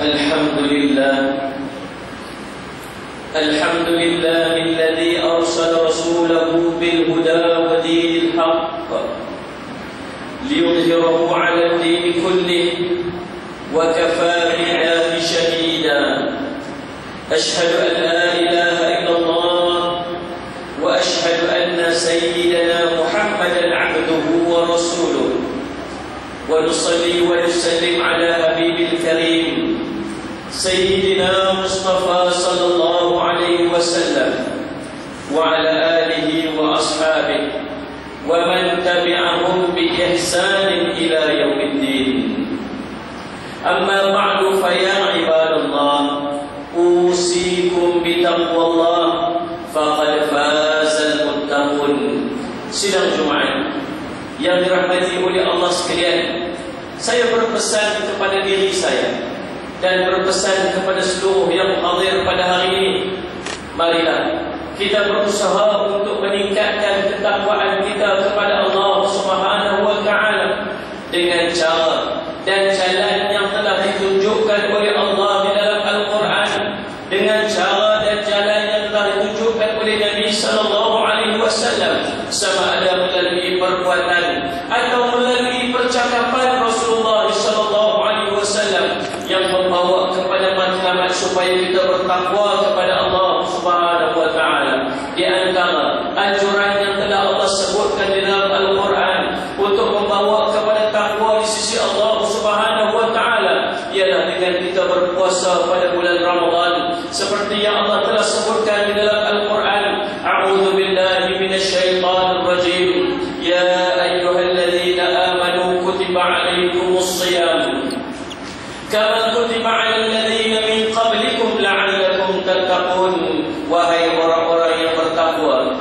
الحمد لله. الحمد لله الذي أرسل رسوله بالهدى ودين الحق ليظهره على الدين كله وكفى بالله شهيدا. أشهد أن لا إله إلا الله وأشهد أن سيدنا محمدا عبده ورسوله. ونصلي ونسلم على حبيب الكريم سيدنا مصطفى صلى الله عليه وسلم وعلى آله وأصحابه ومن تبعهم بإحسان إلى يوم الدين أما بعد فيا عباد الله أوصيكم بتقوى الله فقد فاز المتقون Sidang Jumaat yang dirahmati oleh Allah sekalian Saya berpesan kepada diri saya dan berpesan kepada seluruh yang hadir pada hari ini. Marilah kita berusaha untuk meningkatkan ketakwaan kita kepada Allah Subhanahu wa taala dengan cara dan jalan yang telah ditunjukkan oleh Allah di dalam Al-Quran dengan cara dan jalan yang telah ditunjukkan oleh Nabi sallallahu alaihi wasallam sama ada melalui perbuatan atau melalui percakapan Rasulullah sallallahu alaihi wasallam yang membawa kepada matlamat supaya kita bertakwa kepada Allah Subhanahu wa taala di antara anjuran yang telah Allah sebutkan di dalam Al-Quran untuk membawa kepada takwa di sisi Allah Subhanahu wa taala ialah dengan kita berpuasa pada bulan Ramadan seperti yang Allah telah sebutkan di dalam Al-Quran a'udzu billahi minasyaitonir rajim ya ayyuhalladzina amanu kutiba alaikumus shiyam kama kutiba alal ladzina min qablikum la'allakum tattaqun wahai orang-orang yang bertakwa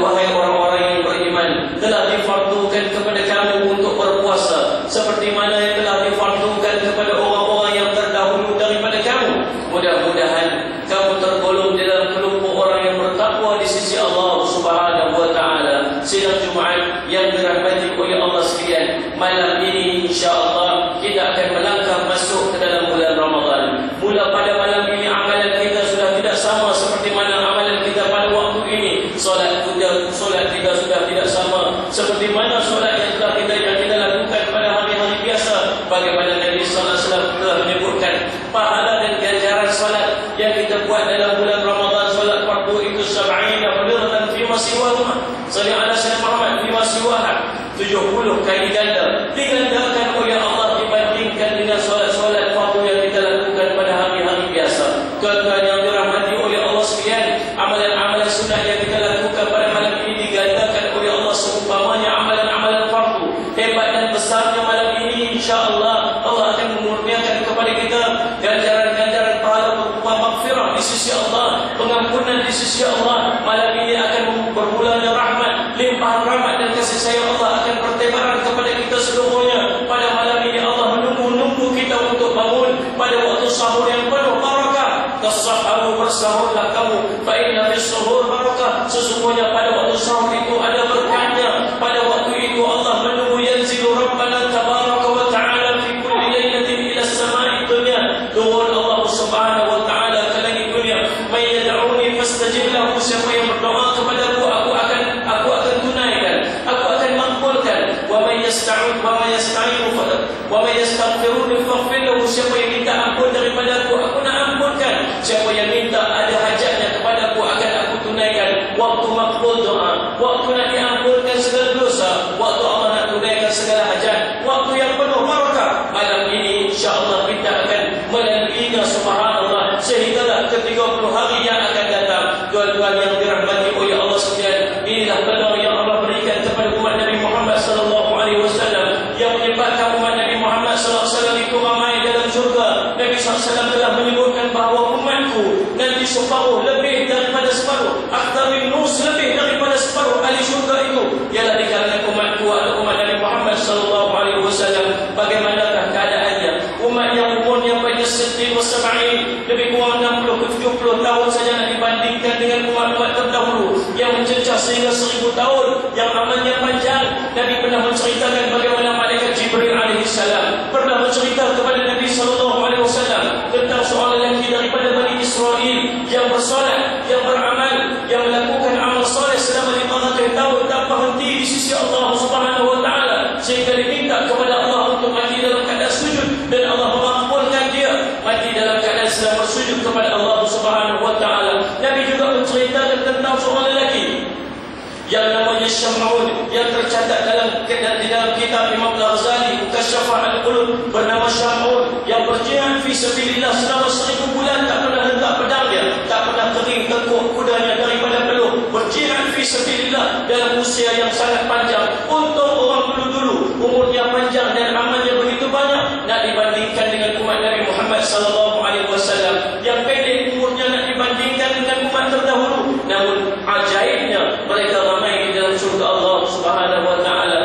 wahai orang-orang yang beriman telah difardukan kepada kamu untuk berpuasa seperti mana yang telah difardukan kepada orang-orang yang terdahulu daripada kamu mudah-mudahan kamu tergolong di dalam kelompok orang yang bertakwa di sisi Allah Subhanahu wa taala sidang Jumaat yang dirahmati oleh Allah sekalian malam ini insya-Allah kita akan melangkah masuk ke dalam bulan Ramadan. Mula pada malam ini amalan kita sudah tidak sama seperti mana amalan kita pada waktu ini. Solat kita solat kita sudah tidak sama seperti mana solat yang telah kita yang kita lakukan pada hari-hari biasa. Bagaimana Nabi sallallahu alaihi wasallam telah menyebutkan pahala dan ganjaran solat yang kita buat dalam bulan Ramadan solat fardu itu 70 fardatan fi masiwahuma salli ala sayyidina Muhammad fi masiwaha 70 kali ganda digandakan oleh Allah dibandingkan dengan solat-solat fardu yang kita lakukan pada hari-hari biasa tuan-tuan yang dirahmati oleh Allah sekalian amalan-amalan sunnah yang kita lakukan pada malam ini digandakan oleh Allah seumpamanya amalan-amalan fardu hebat dan besarnya malam ini insya-Allah Allah akan memurniakan kepada kita ganjaran-ganjaran pahala berupa maghfirah di sisi Allah pengampunan di sisi Allah malam ini akan bermulanya rahmat limpahan rahmat dan kasih sayang Allah akan bertebaran kepada kita seluruhnya pada malam ini Allah menunggu-nunggu kita untuk bangun pada waktu sahur yang penuh barakah tasaharu bersahurlah kamu fa inna fis suhur barakah sesungguhnya pada waktu sahur itu ada berkahnya pada waktu itu Allah menunggu yanzilu rabbana tabaraka wa ta'ala fi kulli lailatin ila as-sama'i dunya turun Allah subhanahu wa ta'ala ke langit dunia may yad'uni fastajib lahu siapa yang berdoa kepadaku aku akan aku akan tunaikan aku akan makbulkan wa may yasta'ud wa may yasta'inu wa may yastaghfiruni faghfir lahu siapa yang minta ampun daripada aku aku nak ampunkan siapa yang minta ada hajatnya kepada aku akan aku tunaikan waktu makbul doa waktu nak diampunkan segala dosa waktu Allah nak tunaikan segala hajat waktu yang penuh barakah malam ini insyaallah kita akan melaluinya subhanallah sehinggalah ke 30 hari yang akan datang tuan-tuan yang dirahmati oleh Allah sekalian inilah benar yang Allah berikan kepada umat Muhammad sallallahu alaihi wasallam yang Muhammad sallallahu alaihi wasallam dalam Nabi sallallahu alaihi wasallam telah menyebutkan bahawa umatku nanti separuh lebih daripada separuh aktarin nus sehingga seribu tahun yang amannya panjang. Nabi pernah menceritakan bagaimana malaikat Jibril alaihi pernah bercerita kepada Nabi sallallahu alaihi wasallam tentang seorang lelaki daripada Bani Israel yang bersolat yang beramal yang melakukan amal soleh selama 50 tahun tanpa henti di sisi Allah Subhanahu wa taala sehingga diminta kepada Allah untuk mati dalam keadaan sujud dan Allah mengampunkan dia mati dalam keadaan sedang bersujud kepada Allah Subhanahu wa taala. Nabi juga menceritakan tentang seorang lelaki yang namanya Syam'un yang tercatat dalam di dalam kitab Imam Al-Ghazali Mukasyafah Al-Qulub bernama Syam'un yang berjihad fi sabilillah selama seribu bulan tak pernah hentak pedangnya tak pernah kering tekuk kudanya daripada peluh. Berjihad fi sabilillah dalam usia yang sangat panjang. Untuk orang dulu-dulu umurnya panjang dan amalnya begitu banyak nak dibandingkan dengan umat Nabi Muhammad sallallahu alaihi wasallam yang pendek umurnya nak dibandingkan dengan umat terdahulu namun ajaibnya mereka ramai di dalam surga Allah Subhanahu wa taala.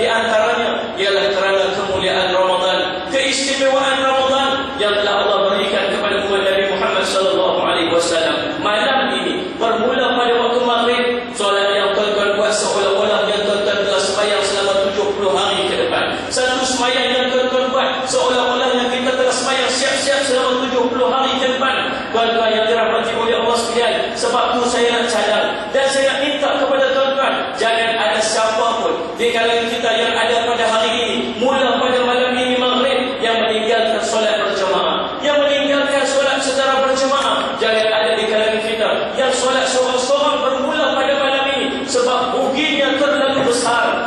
Di antaranya ialah kerana kemuliaan Ramadan, keistimewaan Ramadan yang telah Allah berikan kepada umat Nabi Muhammad sallallahu alaihi wasallam. Malam ini bermula pada waktu maghrib, solat yang tuan-tuan buat seolah-olah yang tuan-tuan telah sembahyang selama 70 hari ke depan. Satu sembahyang yang tuan-tuan buat seolah-olah yang kita telah sembahyang siap-siap selama 70 hari ke depan. Tuan-tuan yang dirahmati oleh Allah sekalian, sebab tu saya nak cadang dan saya nak minta kepada tuan-tuan jangan ada siapa pun di kalangan kita yang ada pada hari ini mula pada malam ini maghrib yang meninggalkan solat berjemaah yang meninggalkan solat secara berjemaah jangan ada di kalangan kita yang solat seorang-seorang bermula pada malam ini sebab ruginya terlalu besar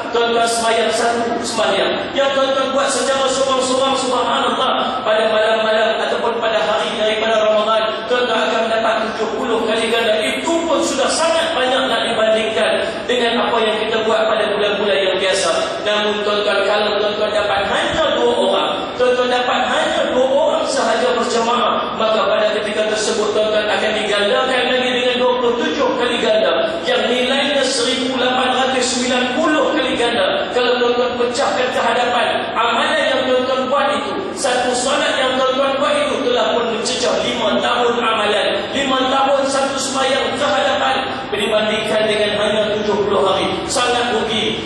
sembahyang satu sembahyang yang tuan-tuan buat secara seorang-seorang subhanallah. Pada malam-malam ataupun pada hari daripada Ramadan tuan-tuan akan mendapat 70 kali ganda. Itu pun sudah sangat banyak nak dibandingkan dengan apa yang kita buat pada bulan-bulan yang biasa. Namun tuan-tuan kalau tuan-tuan dapat hanya dua orang, tuan-tuan dapat hanya dua orang sahaja berjamaah, maka pada ketika tersebut tuan-tuan akan digandakan lagi dengan 27 kali ganda yang nilainya 1890 kali ganda. Kalau tuan-tuan pecahkan ke hadapan amalan yang tuan-tuan buat itu, satu solat yang tuan-tuan buat itu telah pun mencecah lima tahun amalan, lima tahun satu sembahyang ke hadapan dibandingkan dengan hanya 70 hari. Sangat rugi.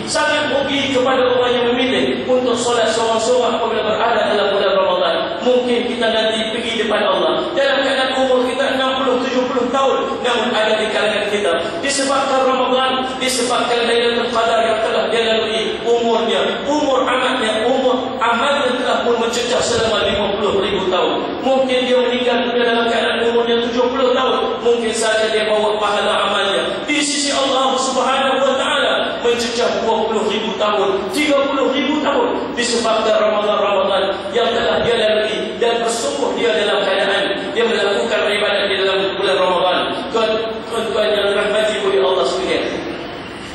Kepada orang yang memilih untuk solat seorang-seorang apabila berada dalam bulan Ramadan. Mungkin kita nanti pergi depan Allah. Dalam keadaan umur kita 60-70 tahun. Namun ada di kalangan kita. Disebabkan Ramadan. Disebabkan Lailatul Qadar yang telah dia lalui umurnya. Umur amatnya. Umur amalnya telah pun mencecah selama 50 ribu tahun. Mungkin dia meninggal dalam keadaan umurnya 70 tahun. Mungkin saja dia bawa pahala amalnya. Di sisi Allah subhanahu wa ta'ala mencecah 20 ribu tahun. 30 ribu tahun. Disebabkan Ramadan-Ramadan yang telah dia lalui. Dan bersungguh dia dalam keadaan. Dia melakukan ibadat di dalam bulan Ramadan. Tuan-tuan yang rahmati oleh Allah sekalian.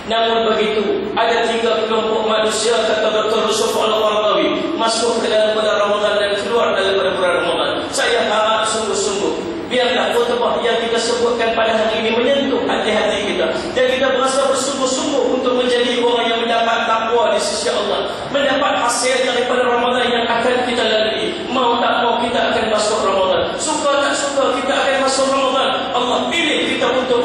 Namun begitu, ada tiga kelompok manusia kata Dr. Yusuf Al-Qardawi masuk ke dalam bulan Ramadan dan keluar daripada bulan Ramadan. Saya harap sungguh-sungguh biarlah khutbah yang kita sebutkan pada hari ini menyentuh hati-hati kita dan kita berasa bersungguh-sungguh untuk menjadi orang yang mendapat takwa di sisi Allah, mendapat hasil daripada Ramadan yang akan kita lalui. Mau tak mau kita akan masuk Ramadan. Suka tak suka kita akan masuk Ramadan. Allah pilih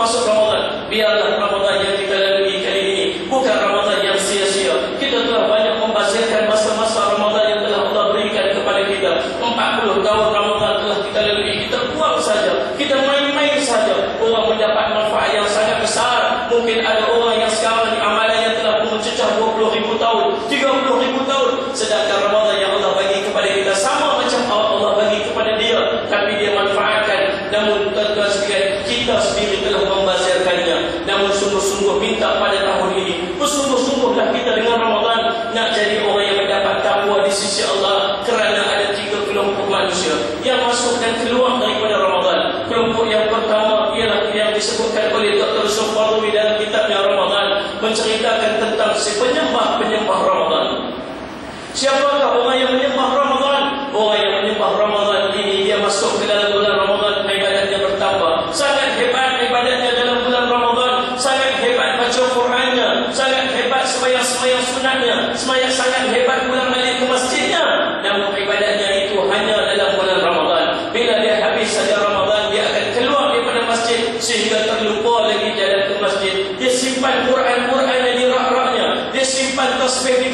kita untuk masuk Ramadan. Biarlah Ramadan yang kita lalui kali ini bukan Ramadan yang sia-sia. Kita telah banyak membazirkan masa-masa Ramadan yang telah Allah berikan kepada kita. 40 tahun Ramadan telah kita lalui. Kita buang saja. Kita main-main saja. Orang mendapat manfaat yang sangat besar. Mungkin ada orang yang sekarang amalannya telah mencecah 20 ribu tahun, 30 ribu tahun. Sedangkan Ramadan yang Allah bagi kepada kita sama macam Allah bagi kepada dia. Tapi dia manfaatkan. Namun tuan-tuan sekalian, kita sendiri telah membazirkannya. Namun sungguh-sungguh minta pada tahun ini. Bersungguh-sungguhlah kita dengan Ramadan nak jadi orang yang mendapat takwa di sisi Allah kerana ada tiga kelompok manusia yang masuk dan keluar daripada Ramadan. Kelompok yang pertama ialah yang disebutkan oleh Dr. Yusuf Farwi dalam kitabnya Ramadan menceritakan tentang si penyembah-penyembah Ramadan. Siapakah orang yang menyembah Ramadan? Orang yang menyembah Ramadan ini dia masuk ke dalam bulan Ramadan ibadatnya bertambah. Sangat hebat ibadatnya dalam bulan Ramadan. Sangat hebat baca Qurannya. Sangat hebat sembahyang-sembahyang sunatnya. Sembahyang sangat hebat pulang balik ke masjidnya. Namun ibadatnya itu hanya dalam bulan Ramadan. Bila dia habis saja Ramadan dia akan keluar daripada masjid sehingga terlupa lagi jalan ke masjid. Dia simpan Quran-Quran di rak-raknya. Dia simpan tasbih di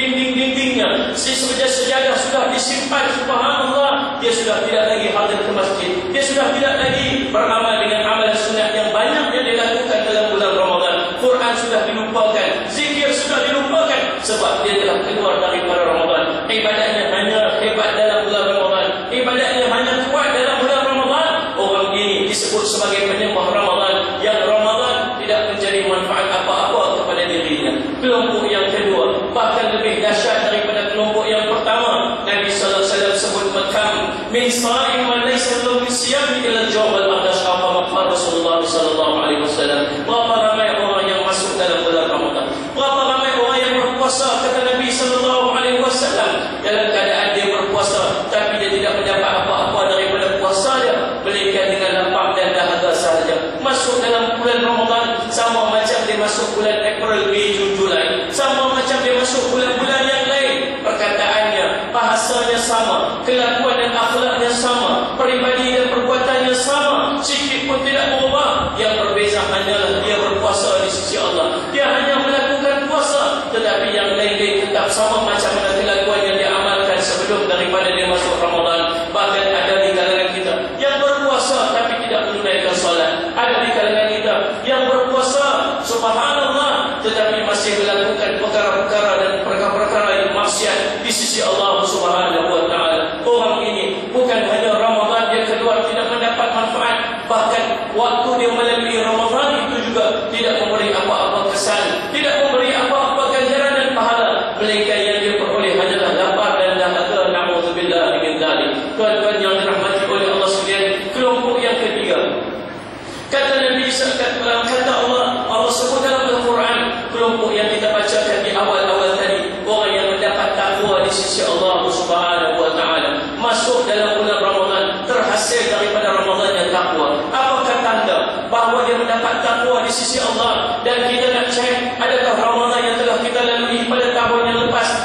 dinding-dindingnya. Si sejadah sudah disimpan subhanallah. Dia tidak lagi hadir ke masjid. Dia sudah tidak lagi beramal dengan amal sunat yang banyak yang dilakukan dalam bulan Ramadan. Quran sudah dilupakan. Zikir sudah dilupakan. sebab dia telah keluar daripada Ramadan. Ibadatnya hanya hebat dalam bulan Ramadan. Ibadatnya hanya kuat dalam bulan Ramadan. Orang ini disebut sebagai penyembah Ramadan yang Ramadan tidak menjadi manfaat apa-apa kepada dirinya. Kelompok yang kedua bahkan lebih dahsyat daripada kelompok yang pertama. Nabi sallallahu alaihi wasallam sebut makam min sa'im wa laysa lahu siyam ila jawab al-aqdas apa Rasulullah sallallahu alaihi wasallam. Berapa ramai orang yang masuk dalam bulan Ramadan? Berapa ramai orang yang berpuasa kata Nabi sallallahu alaihi wasallam dalam keadaan dia berpuasa tapi dia tidak mendapat apa-apa daripada puasa dia melainkan dengan lapang dan dahaga sahaja. Masuk dalam bulan Ramadan sama macam dia masuk bulan April, Mei, Jun, Julai. Sama macam dia masuk bulan-bulan yang lain. Perkataannya, bahasanya sama, kelakuan dan akhlaknya sama, peribadi dan perbuatannya sama, sikit pun tidak berubah. Yang berbeza hanyalah dia berpuasa di sisi Allah. Dia hanya melakukan puasa, tetapi yang lain-lain tetap sama macam mana kelakuan yang dia amalkan sebelum daripada dia masuk Ramadan. Bahkan ada di kalangan kita yang berpuasa tapi tidak menunaikan solat. Ada di kalangan kita yang berpuasa, subhanallah, tetapi masih melakukan perkara-perkara dan perkara-perkara yang maksiat di sisi Allah Subhanahu wa taala. Orang ini bukan hanya Ramadan dia keluar tidak mendapat manfaat, bahkan waktu dia melalui Ramadan itu juga tidak memberi apa-apa kesan, tidak memberi apa-apa ganjaran dan pahala, melainkan yang dia peroleh hanyalah lapar dan dahaga. Nauzubillah min dzalik. Tuan-tuan yang dirahmati oleh Allah sekalian, kelompok yang ketiga Kata Nabi SAW, kata Allah, Allah sebut dalam Al-Quran, kelompok yang kita bacakan di awal-awal tadi, orang yang mendapat takwa di sisi Allah Subhanahu Wa Taala, masuk dalam bulan Ramadan, terhasil daripada Ramadan yang takwa. Apakah tanda bahawa dia mendapat takwa di sisi Allah dan kita nak cek adakah Ramadan yang telah kita lalui pada tahun yang lepas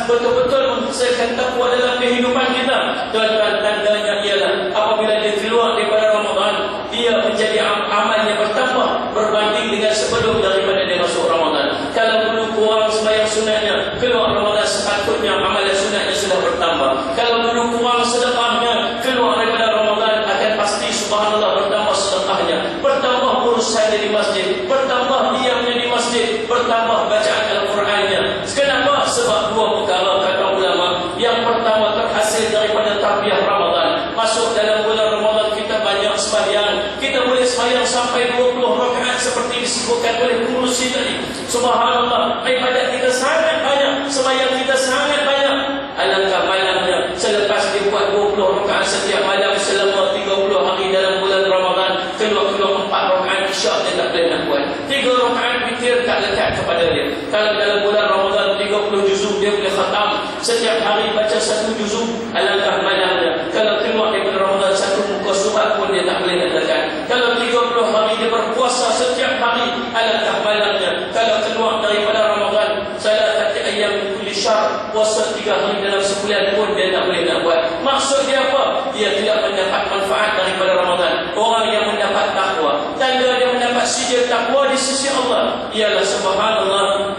menghasilkan takwa dalam kehidupan kita? Tuan-tuan, tandanya ialah apabila dia keluar daripada Ramadan, dia menjadi am amalnya bertambah berbanding dengan sebelum daripada dia masuk Ramadan. Kalau dulu kurang sembahyang sunatnya, keluar Ramadan sepatutnya amalan sunatnya sudah bertambah. Kalau dulu kurang sedekahnya, keluar daripada Ramadan akan pasti subhanallah bertambah sedekahnya, bertambah urusannya di masjid, bertambah diamnya di masjid, bertambah bacaan Al-Qurannya. Kenapa? Sebab dua perkara kata ulama. Yang pertama terhasil daripada tarbiyah Ramadan. Masuk dalam bulan Ramadan kita banyak sembahyang. Kita boleh sembahyang sampai 20 rakaat seperti disebutkan oleh Murusi tadi. Subhanallah, ibadat kita sangat banyak, sembahyang kita sangat banyak. Alangkah malangnya selepas dibuat 20 rakaat setiap malam selama 30 hari dalam bulan Ramadan, keluar-keluar 4 rakaat isyak dia tak boleh nak buat. 3 rakaat witir tak lekat kepada dia. Kalau dalam bulan Ramadan 30 juzuk dia boleh khatam, setiap hari baca satu juzuk, alangkah malangnya. Kalau keluar daripada Ramadan satu muka surat pun dia tak boleh nak lekat. Kalau 30 hari dia berpuasa setiap hari, alangkah malangnya. Kalau keluar daripada Ramadan, salah satu ayam kulli syahr, puasa 3 hari dalam sebulan pun dia tak boleh nak buat. Maksud dia apa? Dia tidak mendapat manfaat daripada Ramadan. Orang yang mendapat takwa, tanda dia mendapat sijil takwa di sisi Allah ialah subhanallah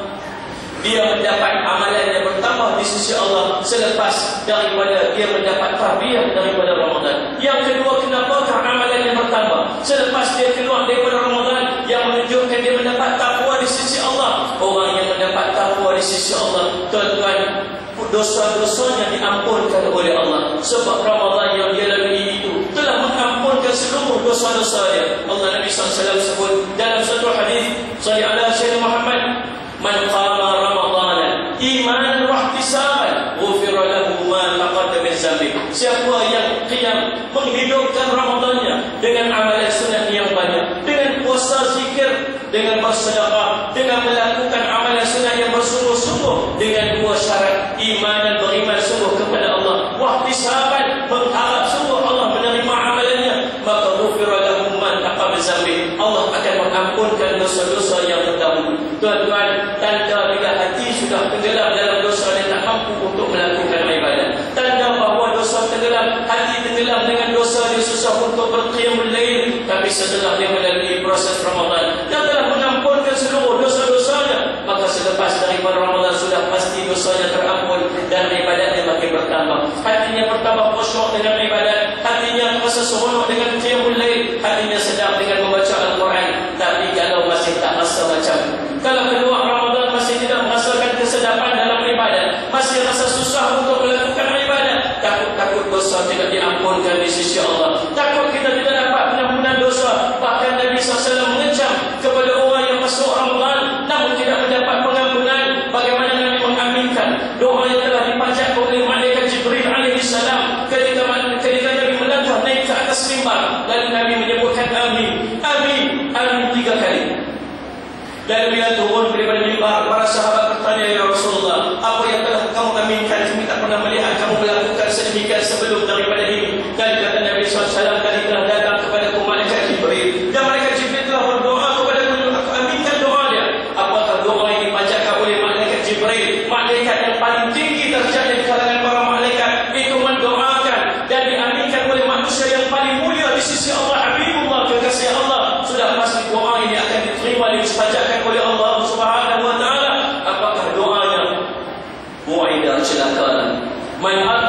dia mendapat amalan yang bertambah di sisi Allah selepas daripada dia mendapat tarbiyah daripada Ramadan. Yang kedua, kenapakah amalan yang bertambah? Selepas dia keluar daripada Ramadan yang menunjukkan dia mendapat takwa di sisi Allah. Orang yang mendapat takwa di sisi Allah, tuan-tuan, dosa-dosanya diampunkan oleh Allah. Sebab Ramadan yang dia lalui itu telah mengampunkan seluruh dosa-dosa dia. Allah Nabi SAW sebut dalam satu hadis, Salih ala Syed Muhammad, Man qama Ramadan imanan wa ihtisaban ghufira lahu ma taqaddama min dhanbi. Siapa yang qiyam menghidupkan Ramadannya dengan amalan sunat yang banyak, dengan puasa zikir, dengan bersedekah, dengan melakukan amalan sunat yang bersungguh-sungguh dengan dua syarat iman dan beriman sungguh kepada Allah, wa ihtisaban mengharap sungguh Allah menerima amalannya, maka ghufira lahu dhanbi. Allah akan mengampunkan dosa-dosa yang terdahulu. Tuan-tuan, tanda bila hati sudah tenggelam dalam dosa dan tak mampu untuk melakukan ibadat. Tanda bahawa dosa tenggelam, hati tenggelam dengan dosa dia susah untuk berqiyamul lail. Tapi setelah dia melalui proses Ramadan, dia telah mengampunkan seluruh dosa-dosanya. Maka selepas daripada Ramadan sudah pasti dosanya terampun bertambah. Hatinya bertambah khusyuk dengan ibadat. Hatinya merasa seronok dengan qiyamul lail. Hatinya sedap dengan membaca al-Quran tapi kalau masih tak rasa macam. Kalau keluar Ramadan masih tidak merasakan kesedapan dalam ibadat. Masih rasa susah untuk melakukan ibadat. Takut-takut dosa tidak diampunkan di sisi Allah. Pernah melihat kamu melakukan sedemikian sebelum daripada ini. Dan When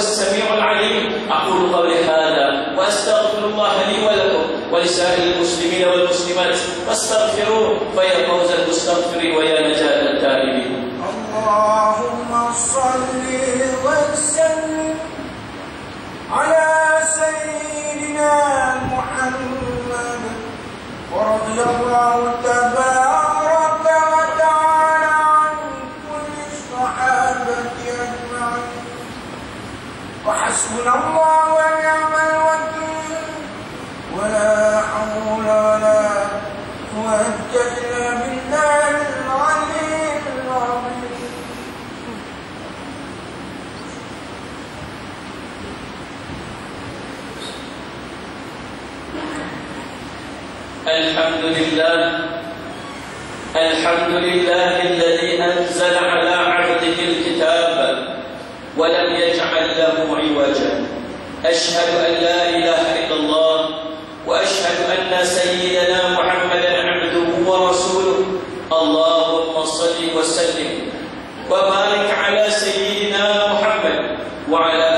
السميع العليم. أقول قولي هذا وأستغفر الله لي ولكم ولسائر المسلمين والمسلمات. فاستغفروه فيا فوز المستغفرين ويا نجاة التائبين. اللهم صل وسلم على سيدنا محمد. ورضي الله تبارك الحمد لله. الحمد لله الذي أنزل على عبده الكتاب ولم يجعل له عوجا. أشهد أن لا إله إلا الله وأشهد أن سيدنا محمدا عبده ورسوله. اللهم صل وسلم وبارك على سيدنا محمد وعلى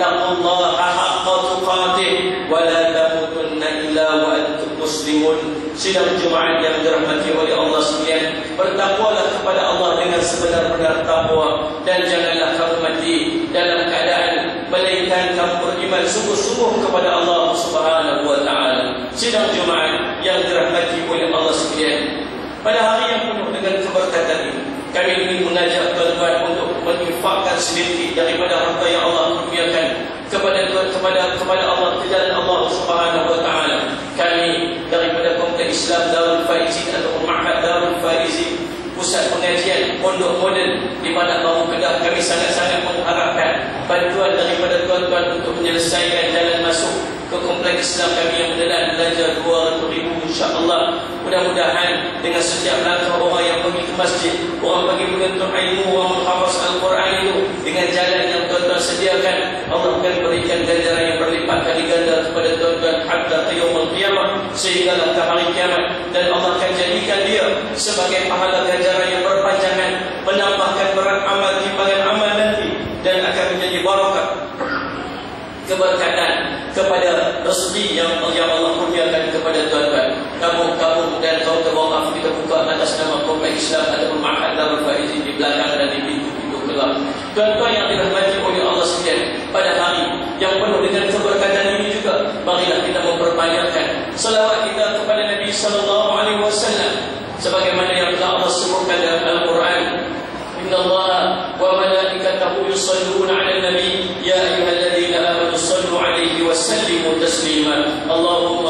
اتقوا الله حق تقاته ولا تموتن إلا وأنتم مسلمون Sidang Jumaat yang dirahmati oleh Allah sekalian Bertakwalah kepada Allah dengan sebenar-benar takwa Dan janganlah kamu mati dalam keadaan Melainkan kamu beriman sungguh-sungguh kepada Allah subhanahu wa ta'ala Sidang Jumaat yang dirahmati oleh Allah sekalian Pada hari yang penuh dengan keberkatan ini kami ingin mengajak tuan-tuan untuk menginfakkan sedikit daripada harta yang Allah kurniakan kepada kepada kepada Allah ke jalan Allah Subhanahu wa taala. Kami daripada Kompleks Islam Darul Faizin atau Ma'had Darul Faizin pusat pengajian pondok moden di mana Baru Kedah kami sangat-sangat mengharapkan bantuan daripada tuan-tuan untuk menyelesaikan jalan masuk ke Islam kami yang menelan belajar 200 ribu insyaAllah. Mudah-mudahan dengan setiap langkah orang yang pergi ke masjid orang pergi menuntut ilmu orang menghafaz Al-Quran itu dengan jalan yang tuan-tuan sediakan Allah akan berikan ganjaran yang berlipat kali ganda kepada tuan-tuan hatta qiyamul qiyamah sehingga ke hari kiamat. Dan Allah akan jadikan dia sebagai pahala ganjaran yang berpanjangan menambahkan berat amal timbangan amal nanti dan akan menjadi barakah keberkatan kepada rezeki yang Allah kurniakan kepada tuan-tuan. Kampung-kampung dan kaum wakaf kita buka atas nama Kompleks Islam ataupun Ma'had Darul Faizin di belakang dan di pintu-pintu keluar. Tuan-tuan yang dirahmati oleh Allah sekalian, pada hari yang penuh dengan keberkatan ini juga, marilah kita memperbanyakkan selawat kita kepada Nabi sallallahu alaihi wasallam sebagaimana yang telah Allah sebutkan dalam Al-Quran. Inna Allah wa malaikatahu yusalluna 'alan nabi ya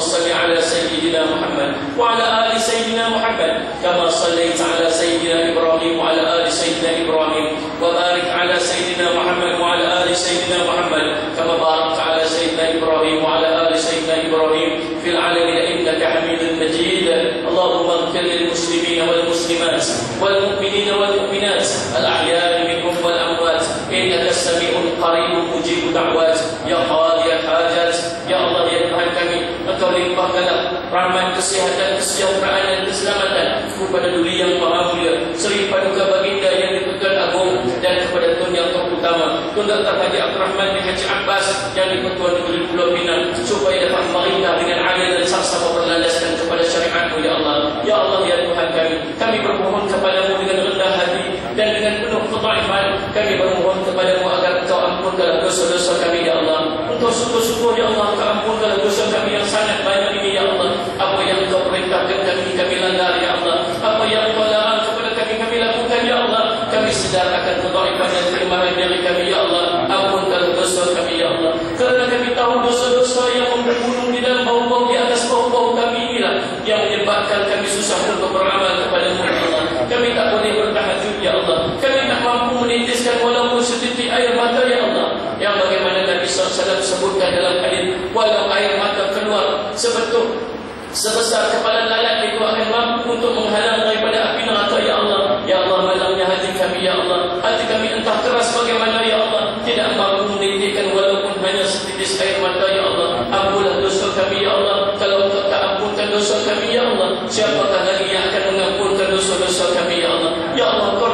صل على سيدنا محمد وعلى آل سيدنا محمد كما صليت على سيدنا إبراهيم وعلى آل سيدنا إبراهيم وبارك على سيدنا محمد وعلى آل سيدنا محمد كما باركت على سيدنا إبراهيم وعلى آل سيدنا إبراهيم في العالمين إنك حميد مجيد. اللهم اغفر للمسلمين والمسلمات والمؤمنين والمؤمنات الأحياء منهم والأموات إنك السميع القريب مجيب دعوات. يا خالق Engkau limpahkanlah rahmat kesihatan kesejahteraan dan keselamatan kepada duri yang maha mulia. Seri Paduka Baginda yang dipegang agung dan kepada Tun yang terutama Tun Dr. Haji Abdul Rahman bin Haji Abbas yang dipertuan negeri Pulau Pinang supaya dapat merintah dengan adil dan sama-sama berlandaskan kepada syariatmu ya Allah. Ya Allah ya Tuhan kami kami bermohon kepadamu dengan rendah hati dan dengan penuh ketaifan kami bermohon kepadamu agar engkau ampunkan dosa-dosa kami ya Allah engkau sungguh-sungguh ya Allah engkau ampunkan dosa kami yang sangat banyak ini ya Allah. Apa yang engkau perintahkan kami kami langgar ya Allah. Apa yang engkau larang kepada kami kami lakukan ya Allah. Kami sedar akan ketaifan dan kelemahan diri kami ya Allah. Ampunkan dosa kami ya Allah. Kerana kami tahu dosa-dosa yang membunuh di dalam bau-bau di atas bau-bau kami inilah yang menyebabkan kami susah untuk beramal kepadamu ya Allah. Kami tak boleh bertahajud ya Allah. Kami tak mampu menitiskan walaupun setitik air mata ya Allah yang bagaimana Nabi SAW sebutkan dalam hadis walau air mata keluar sebetul sebesar kepala lalat itu akan mampu untuk menghalang daripada api neraka ya Allah ya Allah malangnya hati kami ya Allah. Hati kami entah keras bagaimana ya Allah. Tidak mampu menitikkan walaupun hanya setitis air mata ya Allah. Ampunlah dosa kami ya Allah. Kalau engkau tak ampunkan dosa kami ya Allah siapakah lagi yang akan mengampunkan dosa-dosa kami ya Allah? Ya Allah kau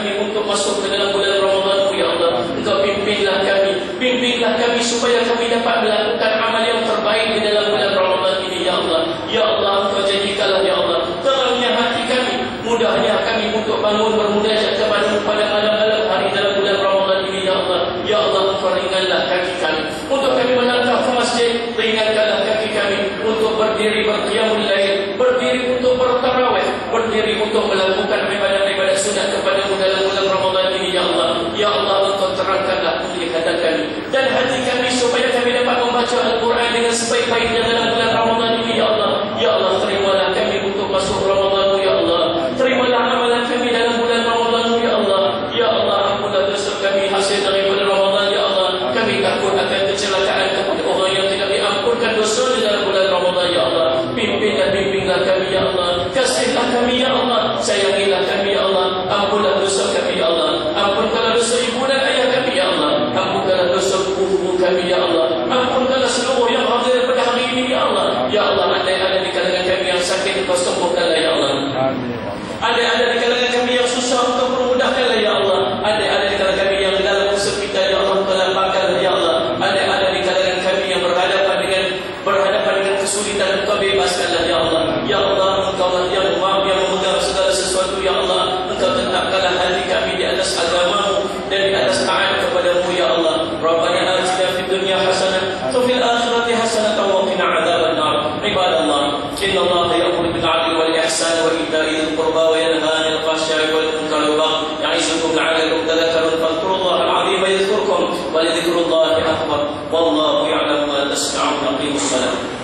kami untuk masuk ke dalam bulan Ramadan ya Allah engkau pimpinlah kami pimpinlah kami supaya kami dapat melakukan amal yang terbaik di dalam bulan Ramadan ini ya Allah. Ya Allah engkau jadikanlah ya Allah. Terangnya hati kami. Mudahnya kami untuk bangun bermunajat kepadamu pada malam-malam hari dalam bulan Ramadan ini ya Allah. Ya Allah engkau ringanlah kaki kami. Untuk kami melangkah ke masjid ringankanlah kaki kami untuk berdiri berqiyamul lail berdiri untuk bertarawih berdiri untuk melakukan ibadah-ibadah sunat kepadamu dalam bulan Ramadan ini ya Allah. Ya Allah engkau terangkanlah penglihatan kami. Dan hati kami membaca Al-Quran dengan sebaik-baiknya dalam bulan Ramadan ini ya Allah ya Allah terimalah kami untuk masuk Ramadan ya Allah terimalah amalan kami dalam bulan Ramadan ya Allah ya Allah ampunlah dosa kami hasil dari bulan Ramadan ya Allah kami takut akan kecelakaan kepada orang yang tidak diampunkan dosa di dalam bulan Ramadan ya Allah pimpin dan bimbinglah kami ya Allah kasihlah kami ya Allah sayangilah kami ya Allah ampunlah dosa kami ya Allah ampunkanlah dosa ibu dan ayah kami ya Allah ampunkanlah dosa buku kami ya Allah ampunkanlah seluruh yang hadir pada hari ini ya Allah ya Allah andai ada di kalangan kami yang sakit kau sembuhkanlah ya Allah. Ada ada di kalangan kami yang susah untuk permudahkanlah ya Allah. Ada ada di kalangan kami yang dalam kesempitan ya Allah kau lapangkanlah ya Allah. Ada ada di kalangan kami yang berhadapan dengan berhadapan dengan kesulitan engkau bebaskanlah ya Allah. Ya Allah engkau lah yang maha yang memegang segala sesuatu ya Allah. Engkau tetapkanlah hati kami di atas agamamu dan di atas taat kepadamu ya Allah. Rabbana atina fid dunya hasanah wa fil akhirati hasanah wa qina الإحسان وإيتاء ذي القربى وينهى عن الفحشاء والمنكر والبغي يعظكم لعلكم تذكرون فاذكروا الله العظيم يذكركم ولذكر الله أكبر والله يعلم ما تسمعون أقيموا الصلاة